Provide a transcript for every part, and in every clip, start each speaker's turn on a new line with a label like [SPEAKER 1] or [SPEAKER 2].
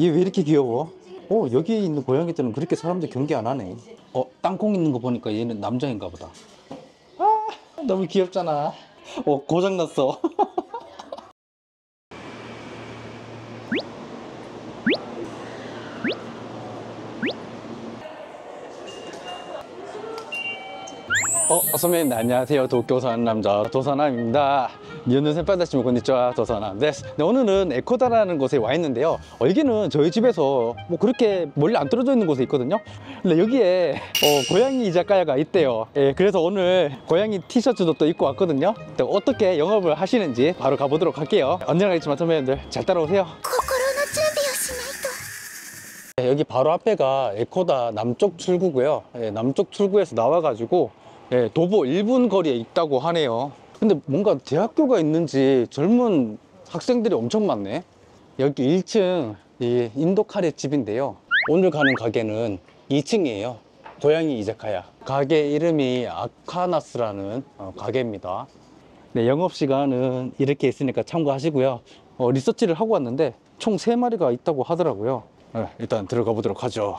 [SPEAKER 1] 얘 왜 이렇게 귀여워? 어 여기 있는 고양이들은 그렇게 사람들 경계 안 하네. 어 땅콩 있는 거 보니까 얘는 남자인가 보다. 아 너무 귀엽잖아. 어 고장 났어. 어, 선배님, 네, 안녕하세요. 도쿄 사는 남자, 도사남입니다. 니오는 센파다시모 네, 오늘은 에코다라는 곳에 와 있는데요. 여기는 저희 집에서 뭐 그렇게 멀리 안 떨어져 있는 곳에 있거든요. 근데 여기에 어, 고양이 이자카야가 있대요. 예, 그래서 오늘 고양이 티셔츠도 또 입고 왔거든요. 또 어떻게 영업을 하시는지 바로 가보도록 할게요. 언제나 있지만 선배님들 잘 따라오세요. 네, 여기 바로 앞에가 에코다 남쪽 출구고요. 예, 남쪽 출구에서 나와가지고 예, 도보 1분 거리에 있다고 하네요. 근데 뭔가 대학교가 있는지 젊은 학생들이 엄청 많네. 여기 1층 이 인도 카레 집인데요. 오늘 가는 가게는 2층이에요. 고양이 이자카야. 가게 이름이 아카나스라는 어, 가게입니다. 네, 영업 시간은 이렇게 있으니까 참고하시고요. 어, 리서치를 하고 왔는데 총 3마리가 있다고 하더라고요. 네, 일단 들어가 보도록 하죠.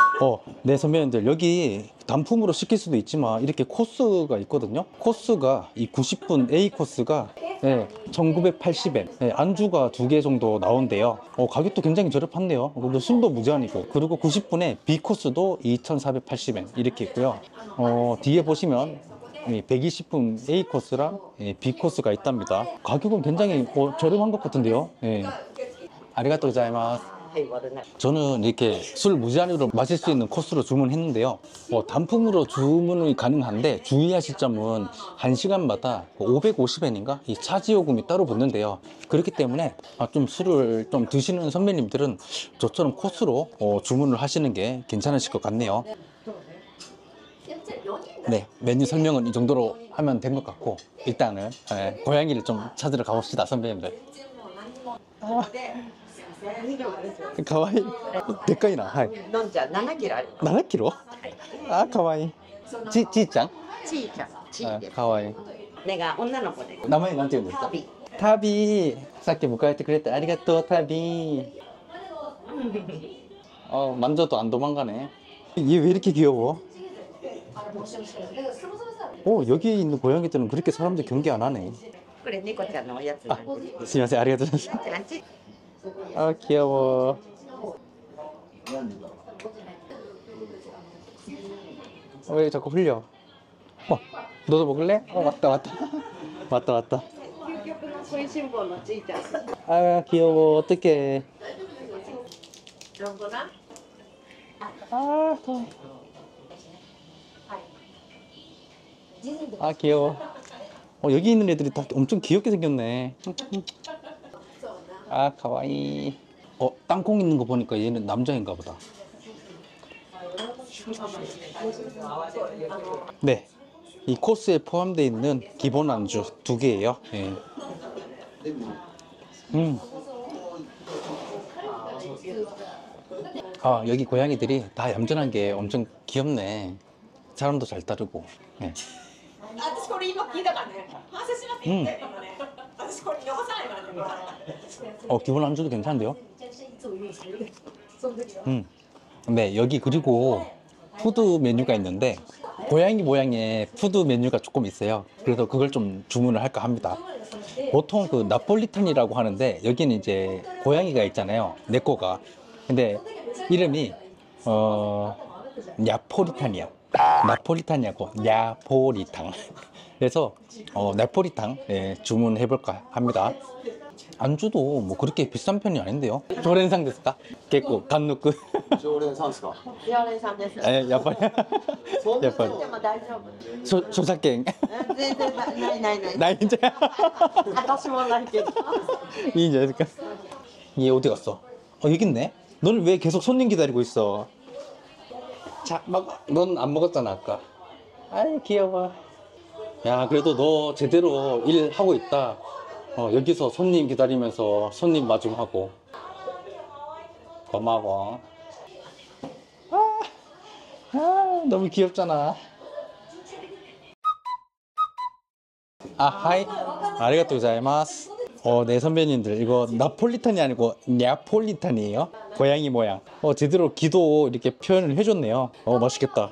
[SPEAKER 1] 어, 네, 선배님들. 여기 단품으로 시킬 수도 있지만 이렇게 코스가 있거든요. 코스가 이 90분 A 코스가 예, 1980엔. 예, 안주가 두 개 정도 나온대요. 어, 가격도 굉장히 저렴한데요. 그리고 술도 무제한이고. 그리고 90분에 B 코스도 2,480엔 이렇게 있고요. 어, 뒤에 보시면 이 120분 A 코스랑 예, B 코스가 있답니다. 가격은 굉장히 뭐 저렴한 것 같은데요. 예. 아리가또 고자이마스. 저는 이렇게 술 무제한으로 마실 수 있는 코스로 주문했는데요. 어, 단품으로 주문이 가능한데 주의하실 점은 한시간마다 550엔인가? 뭐 이 차지요금이 따로 붙는데요. 그렇기 때문에 아, 좀 술을 좀 드시는 선배님들은 저처럼 코스로 어, 주문을 하시는 게 괜찮으실 것 같네요. 네 메뉴 설명은 이 정도로 하면 된 것 같고 일단은 네, 고양이를 좀 찾으러 가봅시다 선배님들. 아. 가와이. 대가이나. 하이.
[SPEAKER 2] のんちゃん7キロあります。
[SPEAKER 1] 7キロ? 아, 가와이. 지, 지짱?
[SPEAKER 2] ちーちゃん、ちー
[SPEAKER 1] 아,
[SPEAKER 2] です。
[SPEAKER 1] 가와이.
[SPEAKER 2] 目が女の子で。
[SPEAKER 1] 名前なんて言うんですか
[SPEAKER 2] 旅。
[SPEAKER 1] 타비. さっき迎えてくれてありがとう, 타비. 어, 만져도 안 도망가네. 얘 왜 이렇게 귀여워? 어, 여기 있는 고양이들은 그렇게 사람들 경계 안 하네.
[SPEAKER 2] これ猫ちゃんのおやつなんです。
[SPEAKER 1] 아, すみません、ありがとうございます。 아 귀여워. 어, 왜 자꾸 흘려. 어 너도 먹을래? 어 맞다 맞다. 맞다 맞다. 아 귀여워. 어떡해. 아 더워 아 귀여워. 어, 여기 있는 애들이 다 엄청 귀엽게 생겼네. 아, 가와이. 어, 땅콩 있는 거 보니까 얘는 남자인가 보다. 네. 이 코스에 포함되어 있는 기본 안주 두 개예요. 예. 음. 아, 여기 고양이들이 다 얌전한 게 엄청 귀엽네. 사람도 잘 따르고. 예.
[SPEAKER 3] 私これ今聞いたからね反省しますって言ってからね、
[SPEAKER 1] 어 기본 안주도 괜찮은데요? 음. 음. 네 여기 그리고 food 메뉴가 있는데 고양이 모양의 food 메뉴가 조금 있어요. 그래서 그걸 좀 주문을 할까 합니다. 보통 그 나폴리탄이라고 하는데 여기는 이제 고양이가 있잖아요. ねこ가. 근데 이름이 어 야포리탄이야. 나폴리탄이야고 야포리탕. 그래서 어, 나폴리탕 예, 주문해 볼까 합니다. 안주도 뭐 그렇게 비싼 편이 아닌데요. 조렌상 됐을까? 개코 간누크.
[SPEAKER 2] 조렌상
[SPEAKER 1] 됐을까? 조렌상 됐을까?
[SPEAKER 2] 예, 야빨. 야빨.
[SPEAKER 1] 조 조사갱.
[SPEAKER 2] 네, 네, 나이 나이 나이.
[SPEAKER 1] 나이 이제.
[SPEAKER 2] 다시 몰라게.
[SPEAKER 1] 이제 될까? 얘 어디 갔어? 어 여기 있네. 너는 왜 계속 손님 기다리고 있어? 자, 막 넌 안 먹었잖아 아까. 아이 귀여워. 야 그래도 너 제대로 일 하고 있다. 어 여기서 손님 기다리면서 손님 마중하고. 고마워. 아, 아 너무 귀엽잖아. 아, 하이. 아리가또 고자이마스. 어, 네 선배님들 이거 나폴리탄이 아니고 네아폴리탄이에요. 고양이 모양. 어, 제대로 기도 이렇게 표현을 해줬네요. 어, 맛있겠다.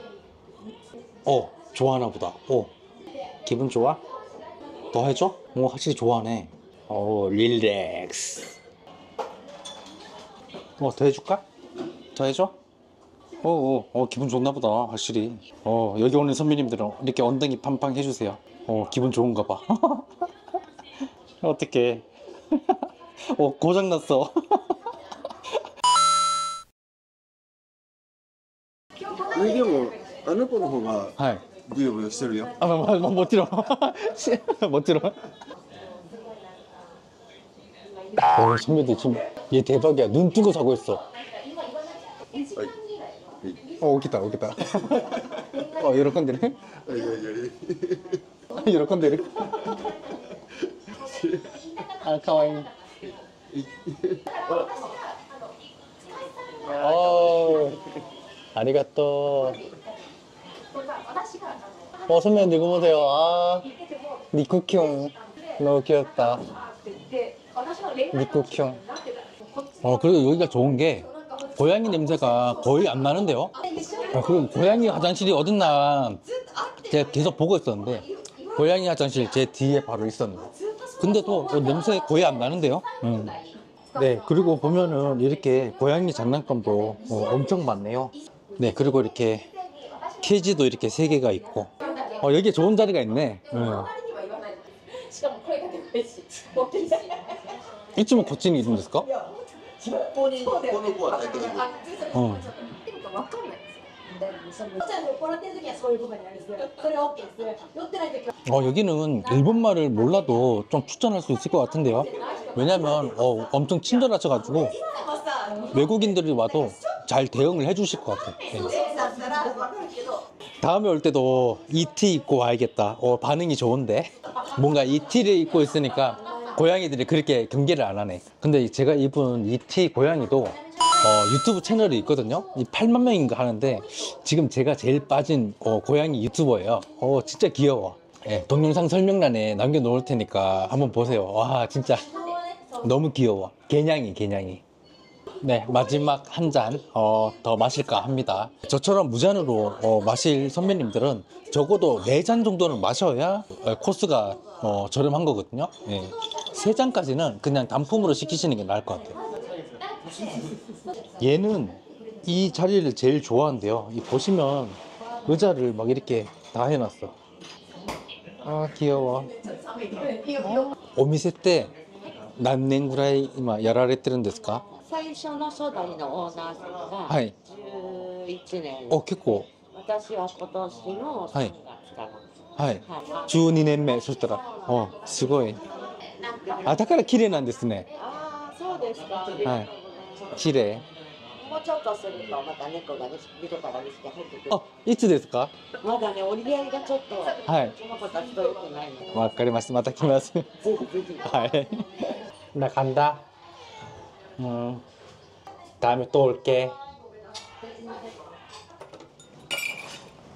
[SPEAKER 1] 어, 좋아하나 보다. 어, 기분 좋아? 더 해줘? 어, 확실히 좋아하네. 어, 릴렉스. 어, 더 해줄까? 더 해줘? 어, 어, 어, 기분 좋나 보다. 확실히. 어, 여기 오는 선배님들은 이렇게 엉덩이 팡팡 해주세요. 어, 기분 좋은가 봐. 어떡해. 어, 고장났어.
[SPEAKER 4] でもあの子の方が
[SPEAKER 1] 하이.
[SPEAKER 4] ブヨブヨしてるよ
[SPEAKER 1] 아, 뭐, 뭐, 뭐, 멋지러. 멋지러. 오, 선배들 지금 얘 대박이야. 눈 뜨고 자고 있어.
[SPEAKER 4] はいはい
[SPEAKER 1] 어, 오겠다, 오겠다. 어, 요렇건데네.
[SPEAKER 4] はいはいはい
[SPEAKER 1] 요렇건데네. 아, 가와이. 어, 아리가또. 어, 선배님 이거 보세요. 아, 니쿠kyung. 너무 귀엽다. 니쿠kyung. 어, 그리고 여기가 좋은 게 고양이 냄새가 거의 안 나는데요. 아, 그리고 고양이 화장실이 어딨나 제가 계속 보고 있었는데 고양이 화장실 제 뒤에 바로 있었는데 근데도 어, 냄새 거의 안 나는데요. 음. 네, 그리고 보면은 이렇게 고양이 장난감도 어, 엄청 많네요. 네, 그리고 이렇게 케이지도 이렇게 세 개가 있고 어, 여기에 좋은 자리가 있네. 음.
[SPEAKER 3] には言わないしかも声がでかいし大きいし
[SPEAKER 1] 이쯤은 고치는 이름ですか?
[SPEAKER 4] ここにこの子は大体いる
[SPEAKER 1] 어.
[SPEAKER 3] でもわかんないですよちゃんと怒られてる時はそういうことになるんですよそれは OK です酔ってない時は
[SPEAKER 1] 어, 여기는 일본말을 몰라도 좀 추천할 수 있을 것 같은데요. 왜냐면 어, 엄청 친절하셔가지고
[SPEAKER 3] もさ
[SPEAKER 1] 외국인들이 와도 잘 대응을 해 주실 것 같아요. 네. 다음에 올 때도 이 티 입고 와야겠다. 어, 반응이 좋은데? 뭔가 이 티를 입고 있으니까 고양이들이 그렇게 경계를 안 하네. 근데 제가 입은 이 티 고양이도 어, 유튜브 채널이 있거든요. 8만 명인가 하는데 지금 제가 제일 빠진 어, 고양이 유튜버예요. 어, 진짜 귀여워. 예, 동영상 설명란에 남겨놓을 테니까 한번 보세요. 와 진짜 너무 귀여워. 개냥이 개냥이. 네, 마지막 한 잔더 어, 마실까 합니다. 저처럼 무잔으로 어, 마실 선배님들은 적어도 네 잔 정도는 마셔야 어, 코스가 어, 저렴한 거거든요. 네. 세 잔까지는 그냥 단품으로 시키시는 게 나을 것 같아요. 얘는 이 자리를 제일 좋아한대요. 이 보시면 의자를 막 이렇게 다 해놨어. 아 귀여워. 오미세 때 난냉구라이 이마 야라레 뜨는 데스까?
[SPEAKER 2] 最初の初代のオーナーさんが
[SPEAKER 1] はい。
[SPEAKER 2] 11年、
[SPEAKER 1] お結構。
[SPEAKER 2] 私は今年の3月かな、
[SPEAKER 1] はい。
[SPEAKER 2] はい。
[SPEAKER 1] 12年目。そしたらおすごい。あだから綺麗なんですね。
[SPEAKER 2] ああそうですか、
[SPEAKER 1] はい。綺麗。
[SPEAKER 2] もうちょっとするとまた猫がねビルから見つけ入ってくる。
[SPEAKER 1] あいつですか？
[SPEAKER 2] まだね折り合いがちょっと
[SPEAKER 1] はい。
[SPEAKER 2] この子たちと良くないの
[SPEAKER 1] わかりましたまた来ます。
[SPEAKER 2] ぜひぜひ。
[SPEAKER 1] はい。中かんだ。 음 다음에 또 올게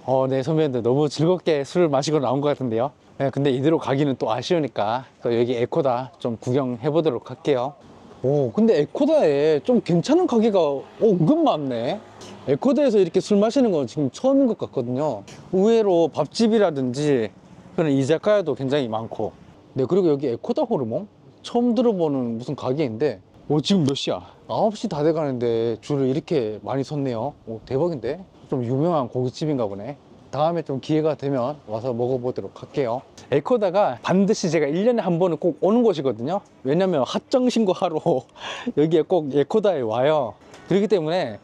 [SPEAKER 1] 어, 네, 선배님들 너무 즐겁게 술을 마시고 나온 것 같은데요. 네, 근데 이대로 가기는 또 아쉬우니까 또 여기 에코다 좀 구경해 보도록 할게요. 오, 근데 에코다에 좀 괜찮은 가게가 오, 은근 많네. 에코다에서 이렇게 술 마시는 건 지금 처음인 것 같거든요. 의외로 밥집이라든지 그런 이자카야도 굉장히 많고. 네, 그리고 여기 에코다 호르몬? 처음 들어보는 무슨 가게인데, 오, 지금 몇 시야? 9시 다 돼가는데 줄을 이렇게 많이 섰네요. 오, 대박인데? 좀 유명한 고깃집인가 보네. 다음에 좀 기회가 되면 와서 먹어보도록 할게요. 에코다가 반드시 제가 1년에 한 번은 꼭 오는 곳이거든요. 왜냐면 합정 신고 하러 여기에 꼭 에코다에 와요. 그렇기 때문에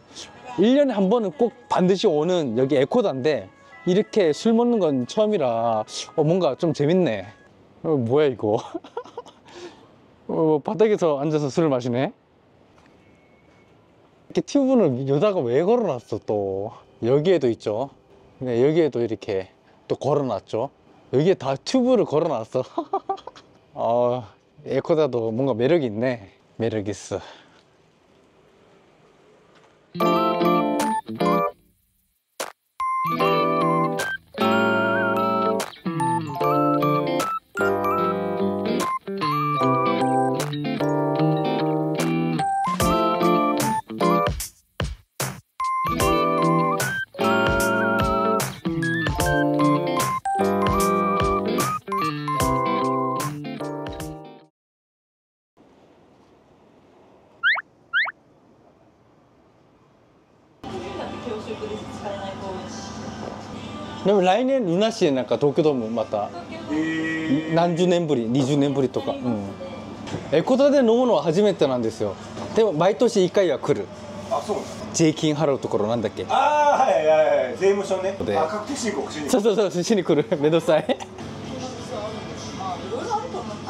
[SPEAKER 1] 1년에 한 번은 꼭 반드시 오는 여기 에코다인데 이렇게 술 먹는 건 처음이라 어, 뭔가 좀 재밌네. 어, 뭐야 이거? 어, 바닥에서 앉아서 술을 마시네. 이렇게 튜브는 여자가 왜 걸어놨어 또? 여기에도 있죠. 네, 여기에도 이렇게 또 걸어놨죠. 여기에 다 튜브를 걸어놨어. 어, 에코다도 뭔가 매력이 있네. 매력 있어 も来年ルナシーなんか東京ドームまた何十年ぶり20年ぶりとか、うん、エコダで飲むのは初めてなんですよ。でも毎年1回は来る。
[SPEAKER 5] あそうなんだ。
[SPEAKER 1] 税金払うところなんだっけ。
[SPEAKER 5] ああはいはいはい。税務署ね。
[SPEAKER 1] で。
[SPEAKER 5] あ確定申告しに
[SPEAKER 1] そうそうそうしに来る。めんどくさい。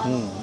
[SPEAKER 1] うん